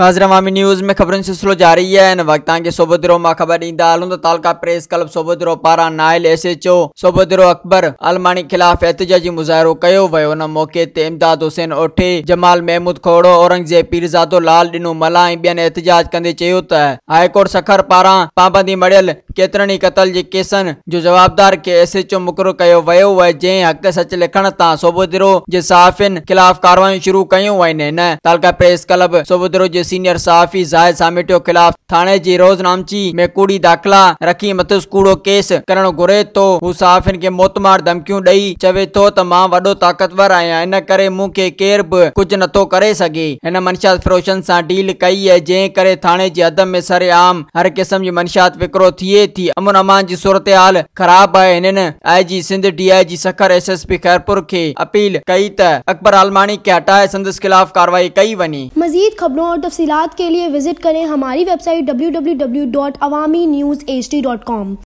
ناظر عوامي نيوز ۾ خبرن سلسلو جاري هي. ان وقت توهان کي سوبودرو مان خبر ڏيندا هلون ته تالڪا پريس ڪلب سوبودرو پاران Nile S H O Sobhodero Akbar Almani خلاف ايهتجاجي مظاهرو ڪيو ويو. ان موقعي تي امداد حسين اوٺي جمال مهمود کوڙو اورنگزيب پيرزادو لال ڏنو ملا ۽ ٻين احتجاج ڪندي چيو ته هائيڪورٽ سکر پاران پابندي مڙيل ڪيترن ئي قتل جي ڪيسن جو جوابدار کي ايس ايڇ او مقرر ڪيو ويو آهي جنهن حق سچ لکڻ تان سوبودرو جي صحافين خلاف ڪاروايون شروع ڪيون آهن. هن تالڪا پريس ڪلب سوبودرو جي سينيئر صحافي زاهد سامٽيو خلاف ٿاڻي جي روزنامچي ۾ ڪوڙي داخلا رکي مٿس ڪوڙو ڪيس ڪرڻ گهري ٿو هو صحافين کي موتمار ڌمڪيون ڏيئي چوي ٿو ته مان وڏو طاقتور آهيان ان ڪري مون کي ڪير به ڪجهه نٿو ڪري سگهي هن منشات فروشن سان ڊيل ڪئي آهي جنهن ڪري ٿاڻي جي حد ۾ سري عام هر قسم جي منشات وڪرو ٿئي ٿي امن امان جي سورت حال خراب آهي هنن آئي جي Sindh D I G Sukkur S S P Khairpur کي اپيل ڪئي ته اڪبر آلماني کي هٽائي سندس خلاف ڪارروائي ڪئي وڃي तफसीत के लिए विज़िट करें हमारी website W W W dot Awami news H D dot com.